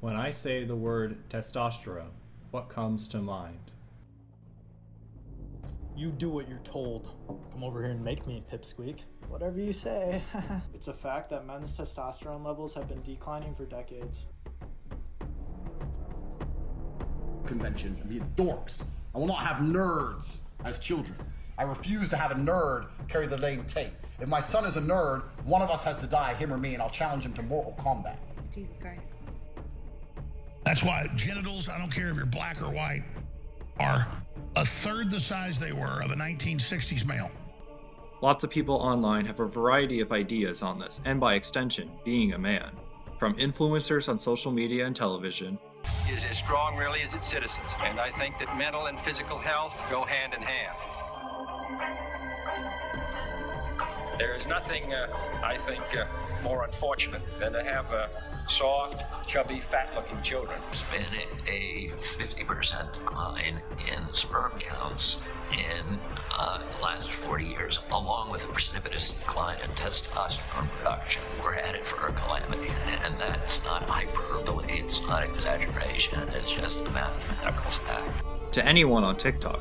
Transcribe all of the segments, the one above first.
When I say the word testosterone, what comes to mind? You do what you're told. Come over here and make me, Pipsqueak. Whatever you say. it's a fact that men's testosterone levels have been declining for decades. Conventions and be dorks. I will not have nerds as children. I refuse to have a nerd carry the name Tate. If my son is a nerd, one of us has to die, him or me, and I'll challenge him to Mortal combat. Jesus Christ. That's why genitals, I don't care if you're black or white, are a third the size they were of a 1960s male. Lots of people online have a variety of ideas on this, and by extension, being a man. From influencers on social media and television, is as strong really as its citizens, and I think that mental and physical health go hand in hand. There is nothing, uh, I think, uh, more unfortunate than to have uh, soft, chubby, fat-looking children. There's been a 50% decline in sperm counts in uh, the last 40 years, along with a precipitous decline in testosterone production. We're headed for a calamity, and that's not hyperbole, it's not exaggeration, it's just a mathematical fact. To anyone on TikTok,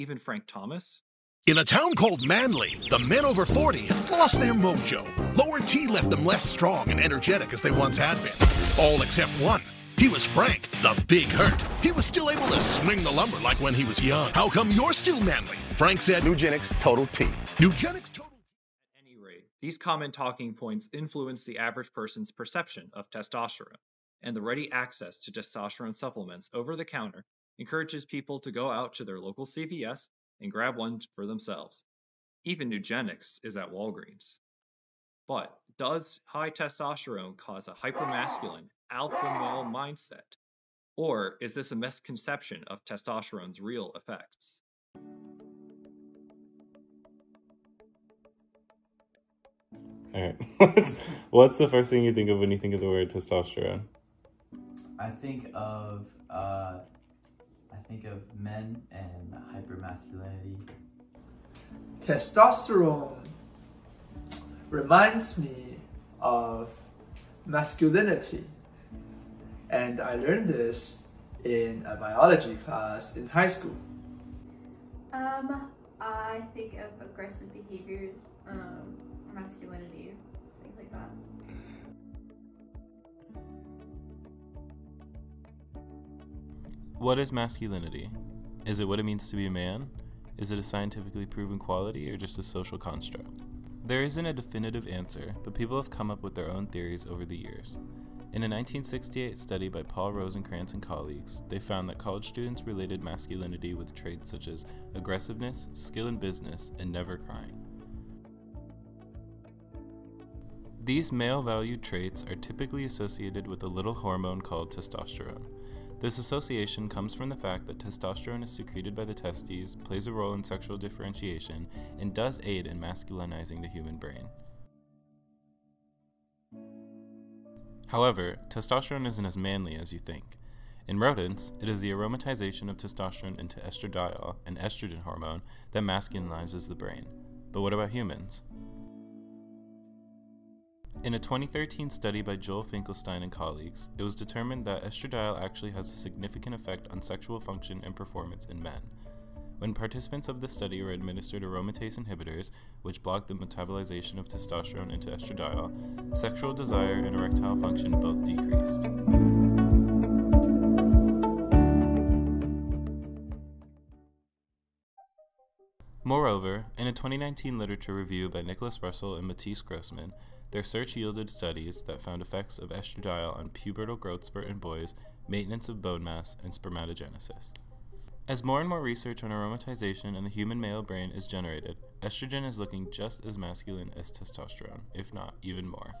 even Frank Thomas, in a town called Manly, the men over 40 have lost their mojo. Lower T left them less strong and energetic as they once had been. All except one. He was Frank, the big hurt. He was still able to swing the lumber like when he was young. How come you're still manly? Frank said, Nugenix Total T. Nugenix Total At any rate, these common talking points influence the average person's perception of testosterone, and the ready access to testosterone supplements over the counter encourages people to go out to their local CVS and grab one for themselves. Even Nugenix is at Walgreens. But does high testosterone cause a hypermasculine alpha male mindset? Or is this a misconception of testosterone's real effects? Alright. what's, what's the first thing you think of when you think of the word testosterone? I think of uh, I think of men and hypermasculinity. Testosterone reminds me of masculinity. And I learned this in a biology class in high school. Um, I think of aggressive behaviors, um, masculinity, things like that. What is masculinity? Is it what it means to be a man? Is it a scientifically proven quality or just a social construct? There isn't a definitive answer, but people have come up with their own theories over the years. In a 1968 study by Paul Rosenkrantz and colleagues, they found that college students related masculinity with traits such as aggressiveness, skill in business, and never crying. These male valued traits are typically associated with a little hormone called testosterone. This association comes from the fact that testosterone is secreted by the testes, plays a role in sexual differentiation, and does aid in masculinizing the human brain. However, testosterone isn't as manly as you think. In rodents, it is the aromatization of testosterone into estradiol, an estrogen hormone, that masculinizes the brain. But what about humans? In a 2013 study by Joel Finkelstein and colleagues, it was determined that estradiol actually has a significant effect on sexual function and performance in men. When participants of the study were administered aromatase inhibitors, which block the metabolization of testosterone into estradiol, sexual desire and erectile function both decreased. Moreover, in a 2019 literature review by Nicholas Russell and Mathis Grossmann, their search yielded studies that found effects of estradiol on pubertal growth spurt in boys, maintenance of bone mass, and spermatogenesis. As more and more research on aromatization in the human male brain is generated, estrogen is looking just as masculine as testosterone, if not even more.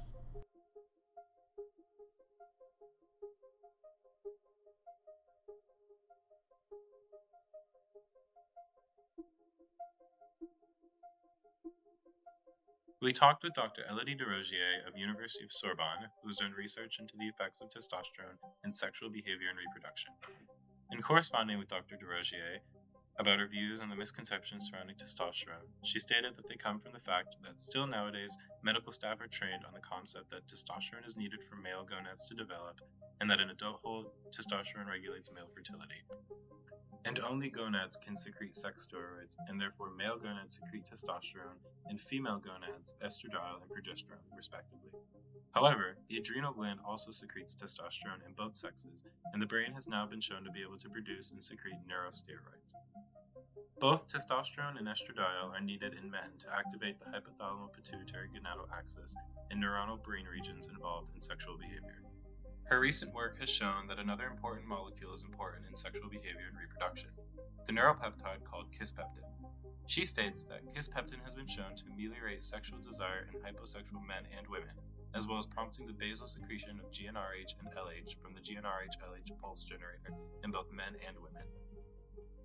We talked with Dr. Elodie Desrosiers of University of Sorbonne, who has done research into the effects of testosterone in sexual behavior and reproduction. In corresponding with Dr. Desrosiers, about her views on the misconceptions surrounding testosterone. She stated that they come from the fact that still nowadays medical staff are trained on the concept that testosterone is needed for male gonads to develop and that in adulthood testosterone regulates male fertility. And only gonads can secrete sex steroids, and therefore male gonads secrete testosterone and female gonads estradiol and progesterone, respectively. However, the adrenal gland also secretes testosterone in both sexes, and the brain has now been shown to be able to produce and secrete neurosteroids. Both testosterone and estradiol are needed in men to activate the hypothalamo-pituitary gonadal axis and neuronal brain regions involved in sexual behavior. Her recent work has shown that another important molecule is important in sexual behavior and reproduction, the neuropeptide called kisspeptin. She states that kisspeptin has been shown to ameliorate sexual desire in hyposexual men and women, as well as prompting the basal secretion of GnRH and LH from the GnRH-LH pulse generator in both men and women.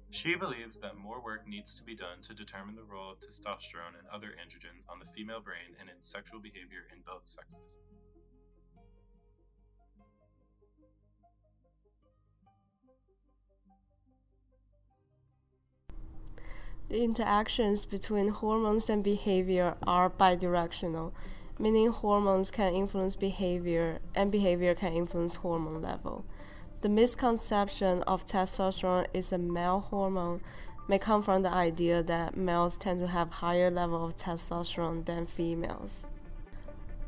She believes that more work needs to be done to determine the role of testosterone and other androgens on the female brain and in sexual behavior in both sexes. The interactions between hormones and behavior are bidirectional, meaning hormones can influence behavior and behavior can influence hormone level. The misconception of testosterone is a male hormone may come from the idea that males tend to have higher level of testosterone than females.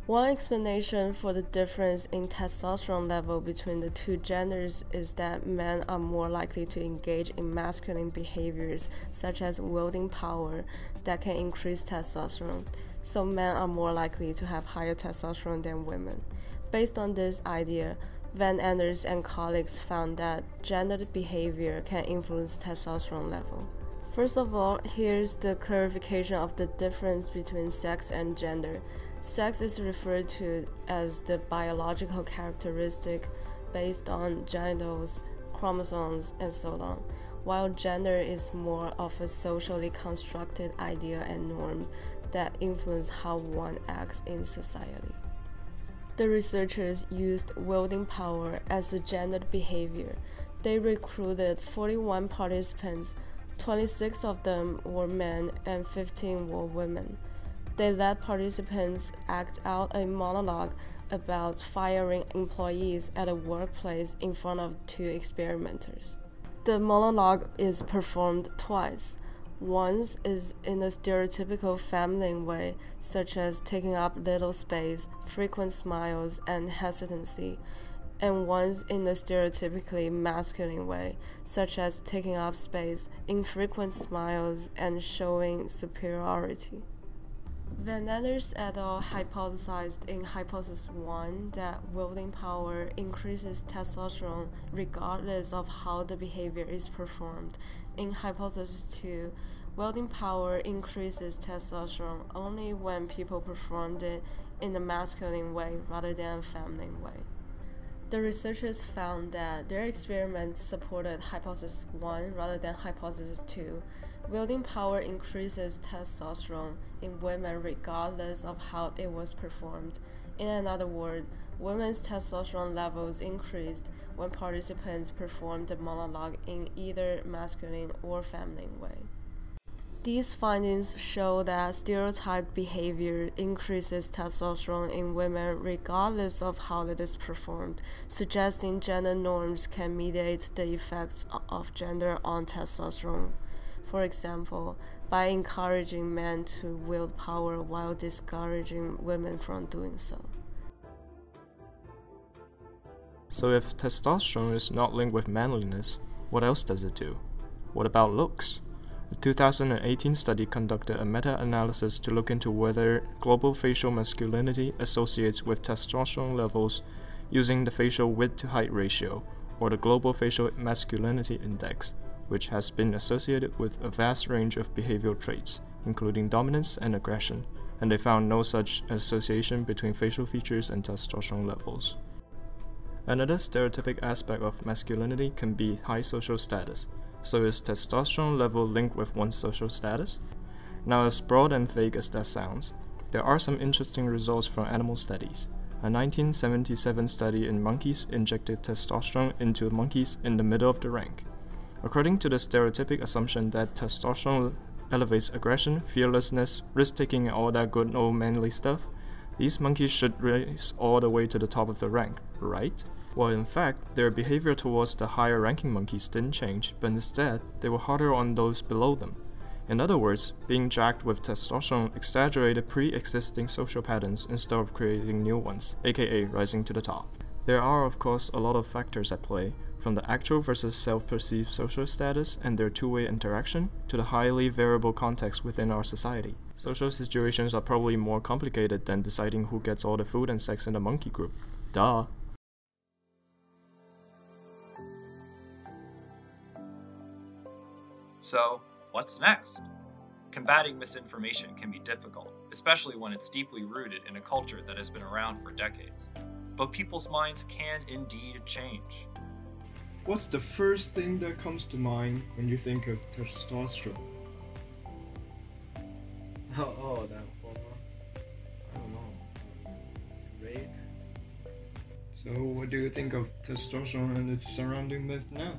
One explanation for the difference in testosterone level between the two genders is that men are more likely to engage in masculine behaviors such as wielding power that can increase testosterone, so men are more likely to have higher testosterone than women. Based on this idea, Van Anders and colleagues found that gendered behavior can influence testosterone level. First of all, here's the clarification of the difference between sex and gender. Sex is referred to as the biological characteristic based on genitals, chromosomes, and so on, while gender is more of a socially constructed idea and norm that influence how one acts in society. The researchers used wielding power as the gendered behavior. They recruited 41 participants, 26 of them were men and 15 were women. They let participants act out a monologue about firing employees at a workplace in front of two experimenters. The monologue is performed twice. Once is in a stereotypical feminine way, such as taking up little space, frequent smiles, and hesitancy, and one's in a stereotypically masculine way, such as taking up space, infrequent smiles, and showing superiority. Van Anders et al. hypothesized in Hypothesis 1 that wielding power increases testosterone regardless of how the behavior is performed. In Hypothesis 2, wielding power increases testosterone only when people performed it in a masculine way rather than a feminine way. The researchers found that their experiments supported Hypothesis 1 rather than Hypothesis 2 Wielding power increases testosterone in women regardless of how it was performed. In another word, women's testosterone levels increased when participants performed the monologue in either masculine or feminine way. These findings show that stereotyped behavior increases testosterone in women regardless of how it is performed, suggesting gender norms can mediate the effects of gender on testosterone for example, by encouraging men to wield power while discouraging women from doing so. So, if testosterone is not linked with manliness, what else does it do? What about looks? A 2018 study conducted a meta analysis to look into whether global facial masculinity associates with testosterone levels using the facial width to height ratio, or the Global Facial Masculinity Index which has been associated with a vast range of behavioral traits, including dominance and aggression, and they found no such association between facial features and testosterone levels. Another stereotypic aspect of masculinity can be high social status. So is testosterone level linked with one's social status? Now, as broad and vague as that sounds, there are some interesting results from animal studies. A 1977 study in monkeys injected testosterone into monkeys in the middle of the rank. According to the stereotypic assumption that testosterone elevates aggression, fearlessness, risk taking, and all that good old manly stuff, these monkeys should raise all the way to the top of the rank, right? Well, in fact, their behavior towards the higher ranking monkeys didn't change, but instead, they were harder on those below them. In other words, being jacked with testosterone exaggerated pre existing social patterns instead of creating new ones, aka rising to the top. There are, of course, a lot of factors at play, from the actual versus self perceived social status and their two way interaction to the highly variable context within our society. Social situations are probably more complicated than deciding who gets all the food and sex in the monkey group. Duh. So, what's next? Combating misinformation can be difficult, especially when it's deeply rooted in a culture that has been around for decades. But people's minds can indeed change. What's the first thing that comes to mind when you think of testosterone? Oh, oh that hormone. I don't know. Rage. So, what do you think of testosterone and its surrounding myth now?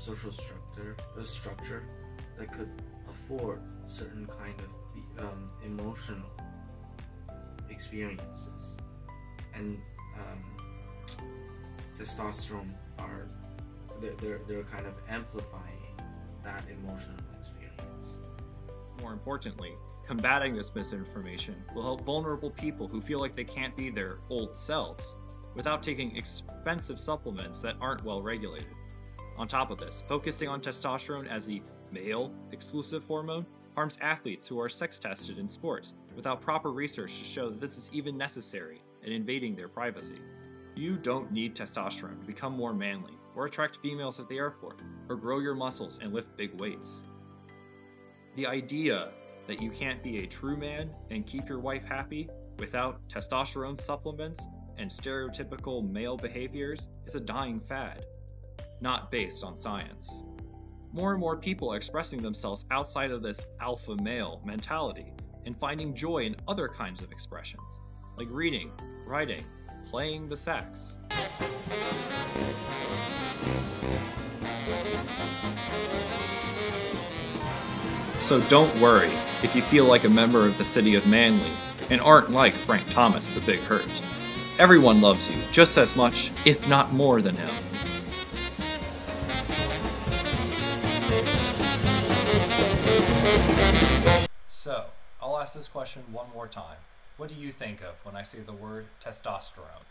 Social structure, a structure that could afford certain kind of um, emotional experiences, and um, testosterone are they're, they're they're kind of amplifying that emotional experience. More importantly, combating this misinformation will help vulnerable people who feel like they can't be their old selves without taking expensive supplements that aren't well regulated. On top of this, focusing on testosterone as the male exclusive hormone harms athletes who are sex tested in sports without proper research to show that this is even necessary and invading their privacy. You don't need testosterone to become more manly, or attract females at the airport, or grow your muscles and lift big weights. The idea that you can't be a true man and keep your wife happy without testosterone supplements and stereotypical male behaviors is a dying fad, not based on science. More and more people are expressing themselves outside of this alpha male mentality and finding joy in other kinds of expressions, like reading, writing, playing the sax. So don't worry if you feel like a member of the city of Manly and aren't like Frank Thomas the Big Hurt. Everyone loves you just as much, if not more than him. So, I'll ask this question one more time. What do you think of when I say the word testosterone?